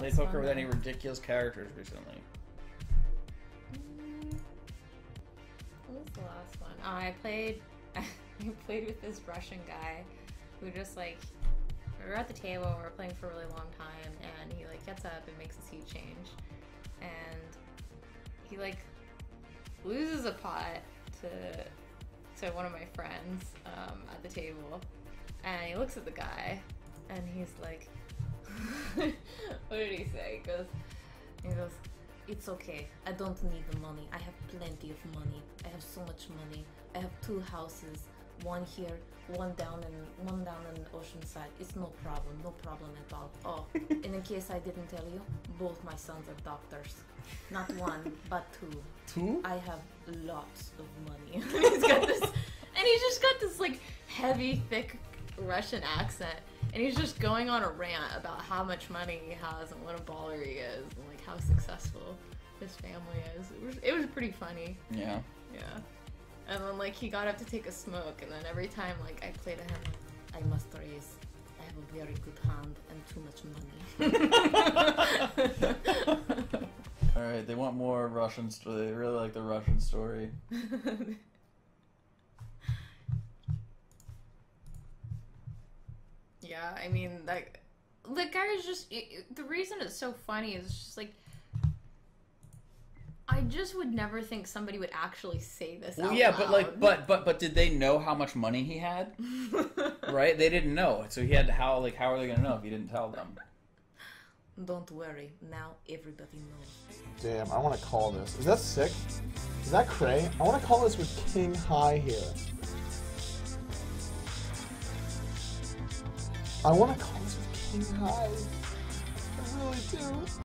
That's poker fun, with any ridiculous characters recently? Mm, What was the last one? Oh, I played. I played with this Russian guy, who just like we were at the table. We were playing for a really long time, and he like gets up and makes a seat change, and he like loses a pot to to one of my friends um, at the table, and he looks at the guy, and he's like, "What did he say?" He goes, he goes, "It's okay. I don't need the money. I have plenty of money. I have so much money. I have two houses, one here, one down in one down in Oceanside. It's no problem, no problem at all. Oh, and in case I didn't tell you, both my sons are doctors. Not one, but two. Two? I have lots of money. he's got this, and he's just got this like heavy, thick Russian accent, and he's just going on a rant about how much money he has and what a baller he is, and like how successful his family is. It was it was pretty funny. Yeah. Yeah. And then like he got up to take a smoke, and then every time like I play to him, I must raise. I have a very good hand and too much money. All right, they want more Russian story. They really like the Russian story. yeah, I mean like the guy is just it, it- the reason it's so funny is just like I just would never think somebody would actually say this. Well, out yeah, but like, but but but did they know how much money he had? right? They didn't know, so he had to how like how are they gonna know if he didn't tell them? Don't worry, now everybody knows. Damn, I want to call this. Is that sick? Is that cray? I want to call this with King High here. I want to call this King High. I really do.